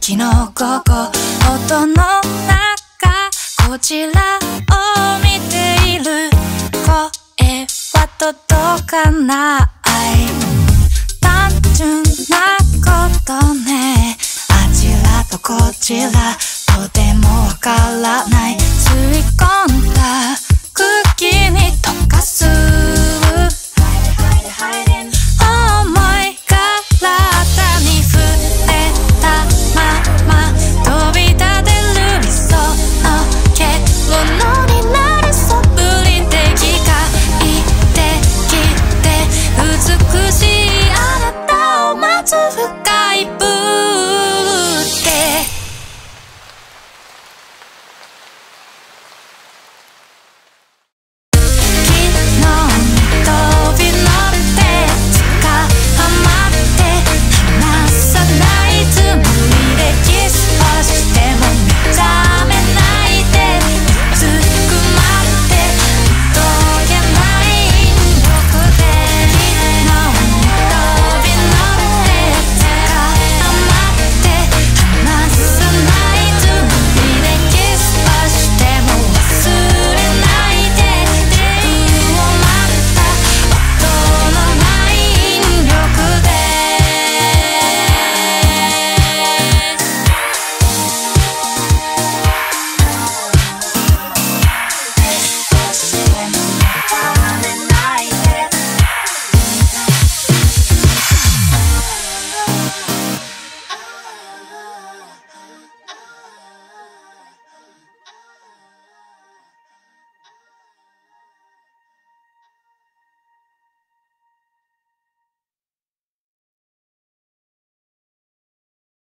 秋の午後音の中こちらを見ている。声は届かない。単純なことね。あちらとこちら？とてもわからない。Bye.